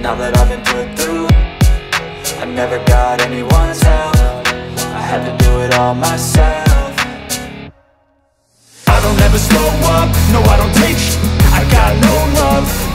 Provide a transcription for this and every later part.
Now that I've been put through I never got anyone's help. I had to do it all myself. I don't ever slow up, no I don't take sh- I got no love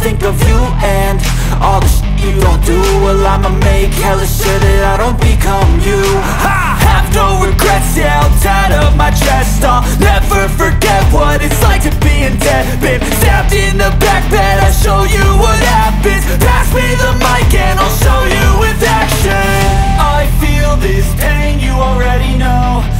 think of you and all the shit you don't do. Well I'ma make hella sure that I don't become you. I have no regrets, yeah, held tight up my chest I'll never forget what it's like to be in debt. Been stabbed in the back bed, I'll show you what happens. Pass me the mic and I'll show you with action. I feel this pain, you already know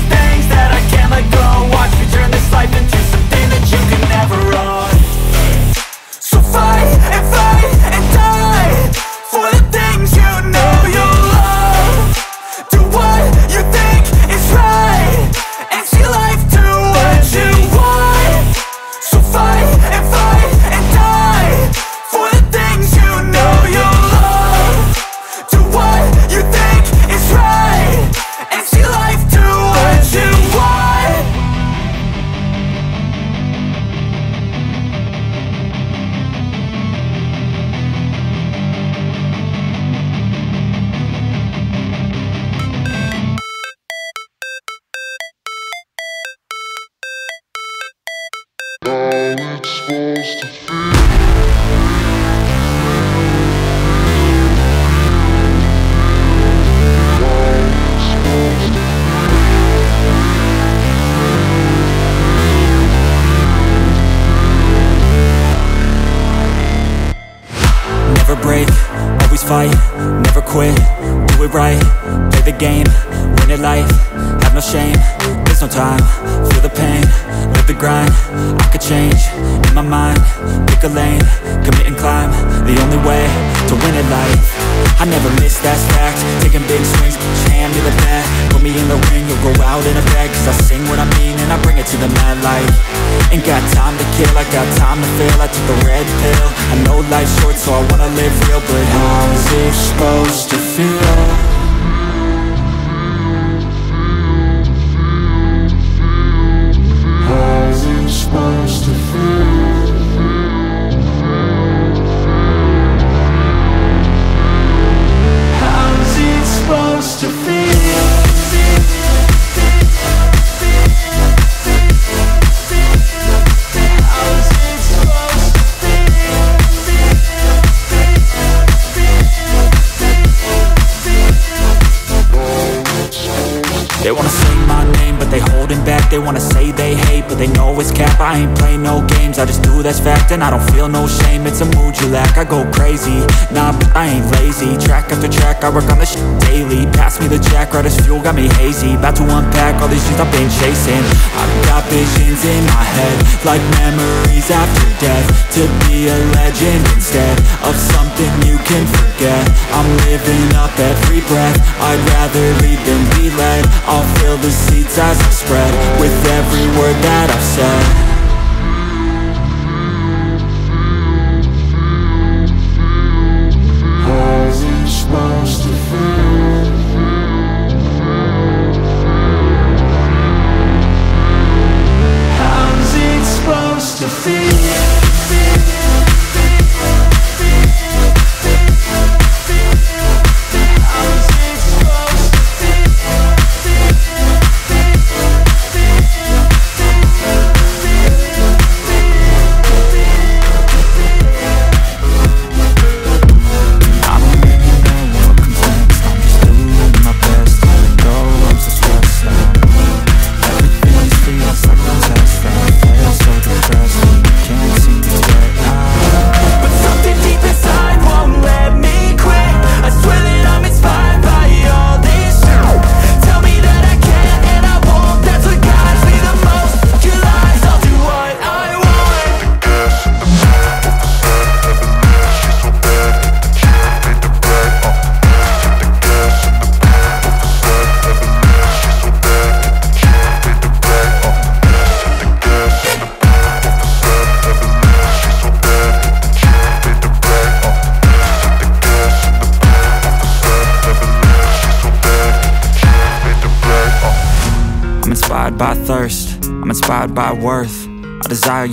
things that I can't let go. Watch me turn this life into something that you can never own I don't feel no shame, it's a mood you lack. I go crazy, nah, but I ain't lazy. Track after track, I work on this shit daily. Pass me the jack, right as fuel, got me hazy. About to unpack all these things I've been chasing. I've got visions in my head Like memories after death. To be a legend instead Of something you can forget. I'm living up every breath. I'd rather lead than be led I'll fill the seats as I spread With every word that I've said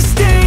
to make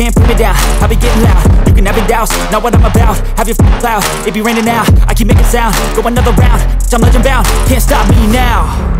can't put me down, I'll be getting loud. You can have your doubts, not what I'm about, have your cloud. It be raining now, I keep making sound, go another round. I'm legend bound, can't stop me now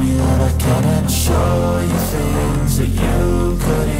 me that I can and show you things that you couldn't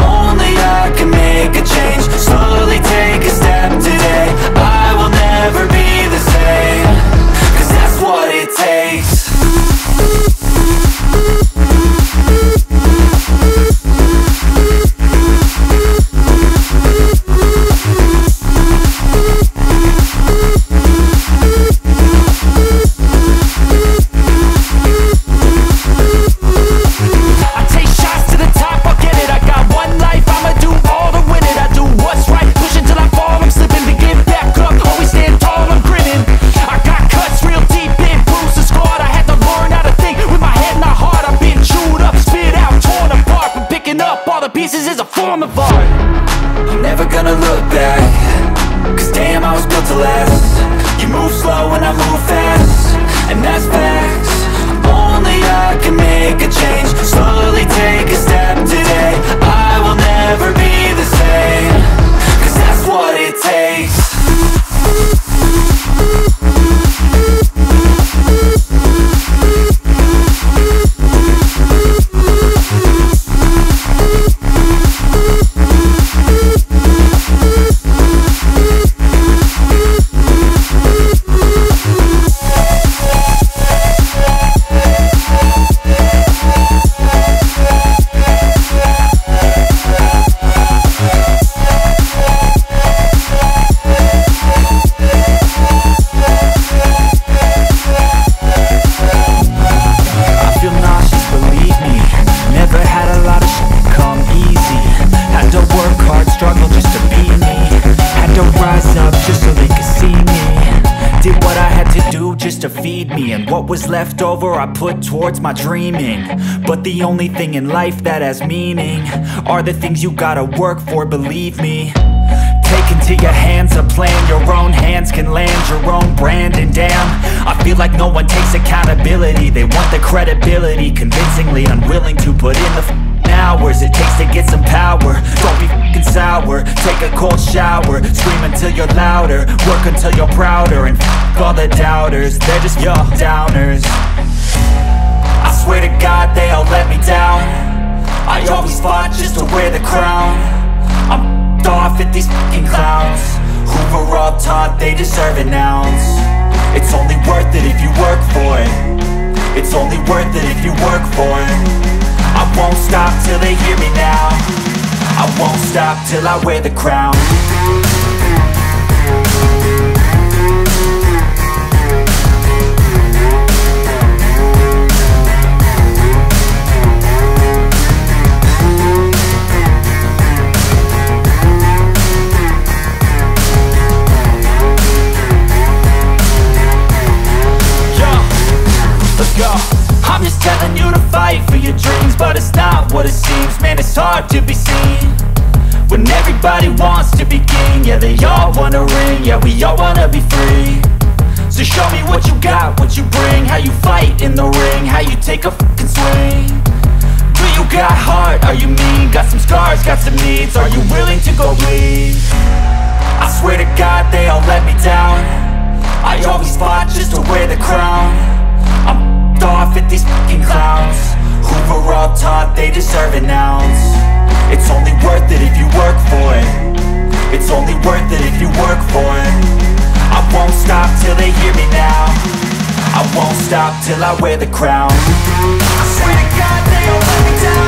Only I can make a change. Slowly take a step today. I will never be the same. Cause that's what it takes But the only thing in life that has meaning Are the things you gotta work for, believe me. Take into your hands a plan Your own hands can land your own brand And damn, I feel like no one takes accountability. They want the credibility Convincingly unwilling to put in the hours It takes to get some power. Don't be f***ing sour Take a cold shower Scream until you're louder Work until you're prouder And f*** all the doubters They're just your downers swear to God they all let me down. I always fought just to wear the crown. I'm off at these fucking clowns. Who were all taught they deserve an ounce? It's only worth it if you work for it. It's only worth it if you work for it. I won't stop till they hear me now. I won't stop till I wear the crown How you take a fucking swing. Do you got heart? Are you mean? Got some scars, got some needs? Are you willing to go bleed? I swear to God they all let me down. I always fought just to wear the crown. I'm off at these fucking clowns. Who were all taught they deserve an ounce. It's only worth it if you work for it. It's only worth it if you work for it. I won't stop till they hear me now I won't stop till I wear the crown. I swear to God they all let me down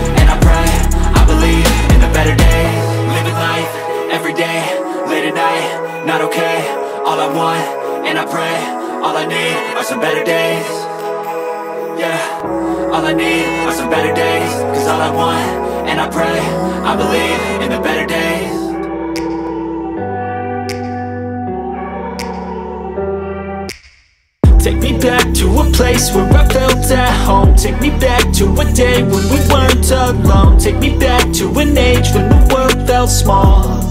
not okay. All I want, and I pray All I need are some better days. Yeah, all I need are some better days. Cause all I want, and I pray I believe in the better days. Take me back to a place where I felt at home. Take me back to a day when we weren't alone. Take me back to an age when the world felt small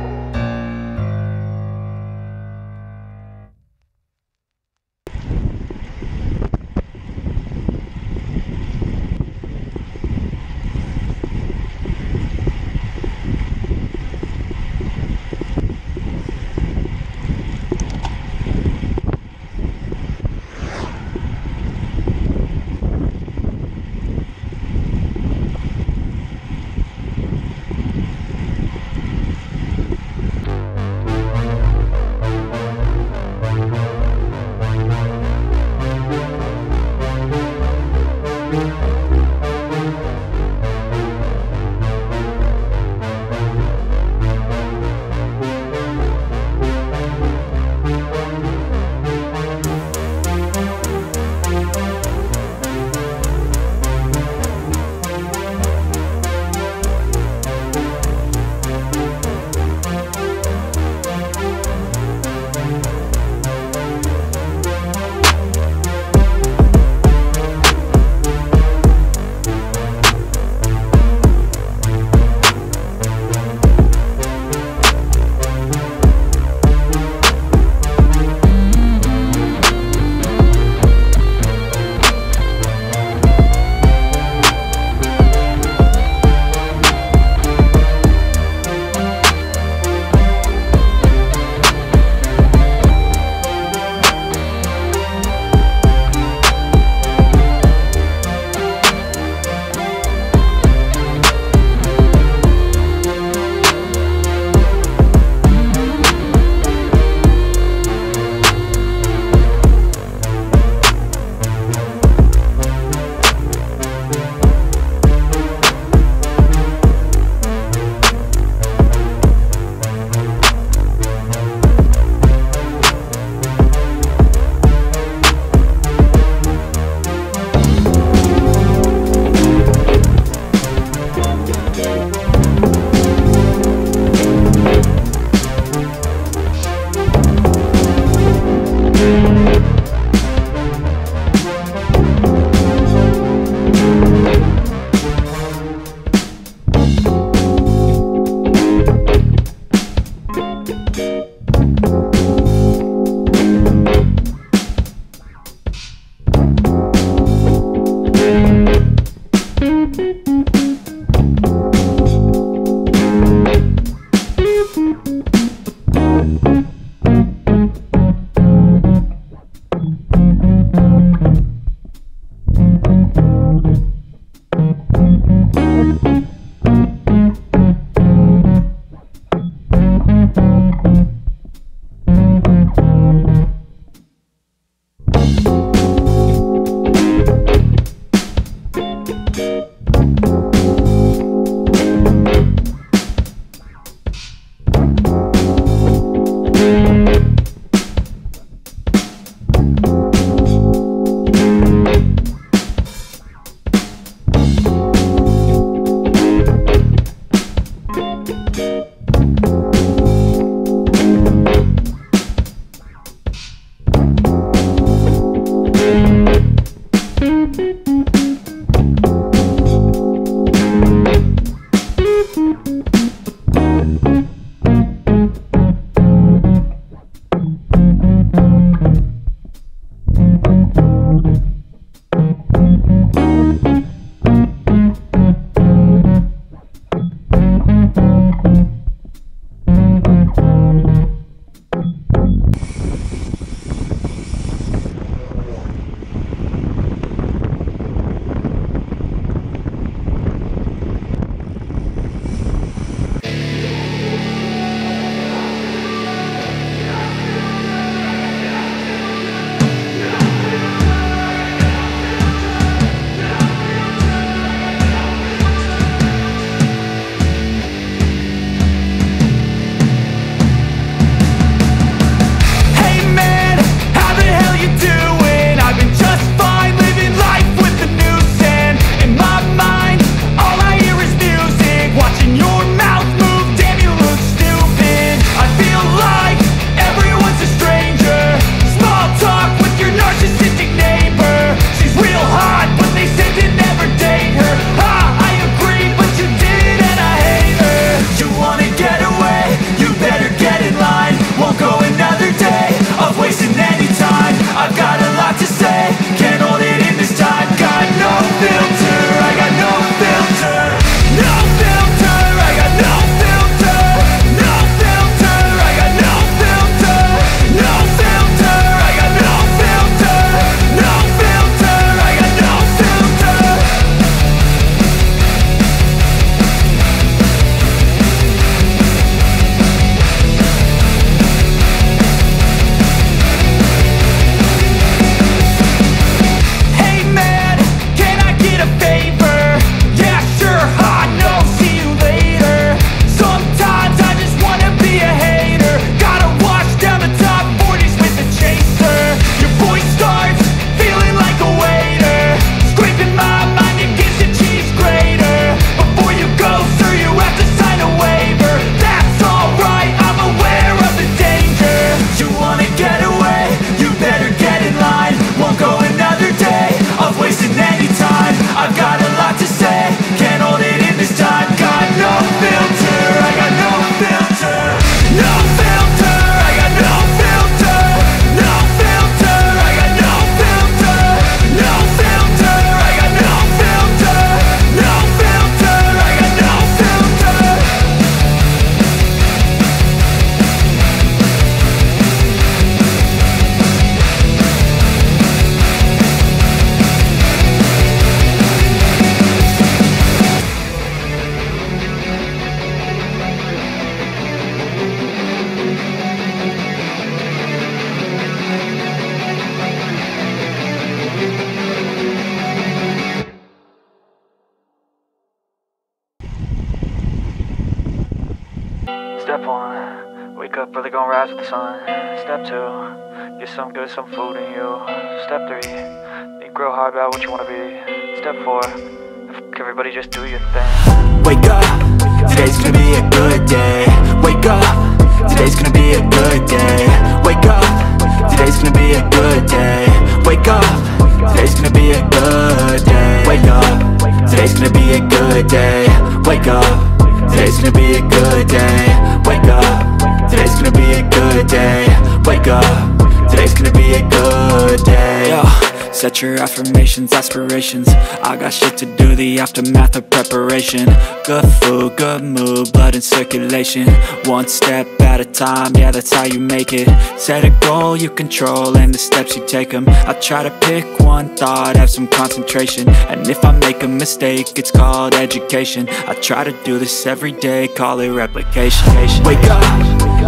calculation. One step at a time, yeah that's how you make it. Set a goal you control and the steps you take them I try to pick one thought, have some concentration. And if I make a mistake, it's called education. I try to do this every day, call it replication. Wake up,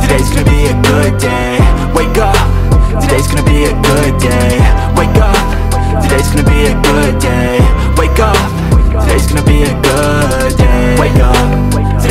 today's gonna be a good day. Wake up, today's gonna be a good day. Wake up, today's gonna be a good day. Wake up, today's gonna be a good day. Wake up.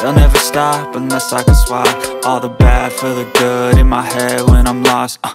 They'll never stop unless I can swap All the bad for the good in my head when I'm lost, uh.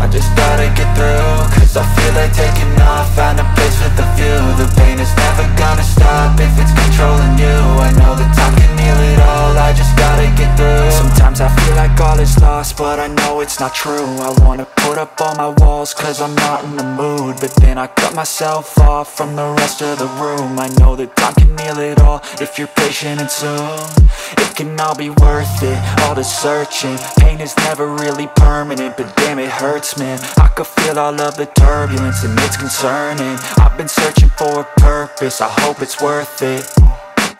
I just gotta get through Cause I feel like taking off, find a place with a view. The pain is never gonna stop if it's controlling you. I know that time can heal it all, I just gotta get through. Sometimes I feel like all is lost, but I know it's not true. I wanna put up all my walls cause I'm not in the mood. But then I cut myself off from the rest of the room. I know that time can heal it all if you're patient and soon. It can all be worth it, all the searching. Pain is never really permanent, but damn it hurts man. I could feel all of the turbulence and it's concerning. I've been searching for a purpose, I hope it's worth it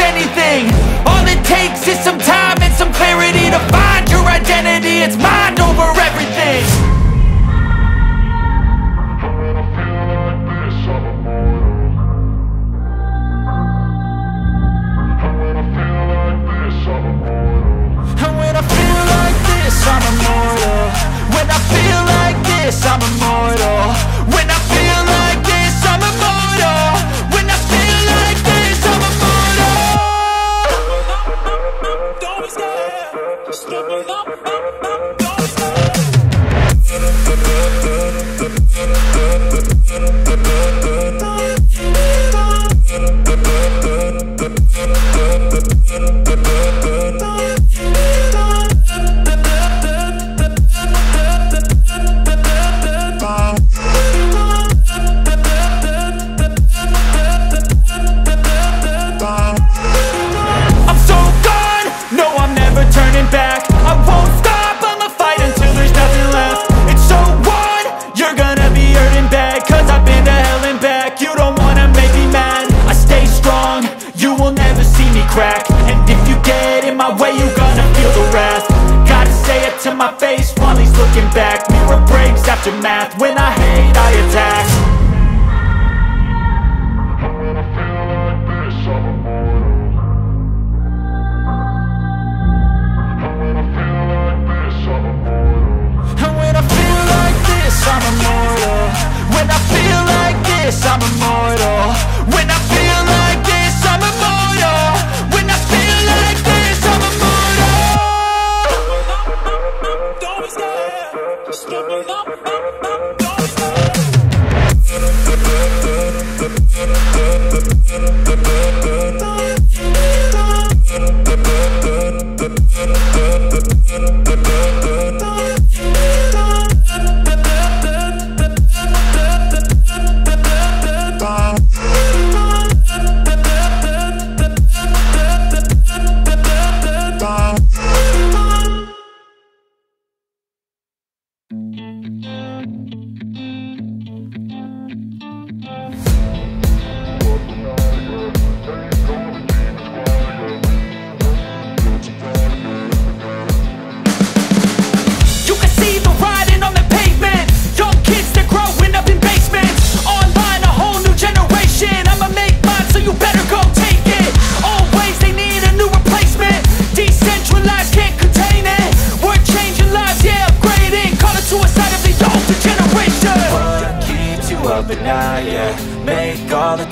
anything. All it takes is some time and some clarity To find your identity, it's mind over everything. And when I feel like this, I'm immortal. When I feel like this, I'm immortal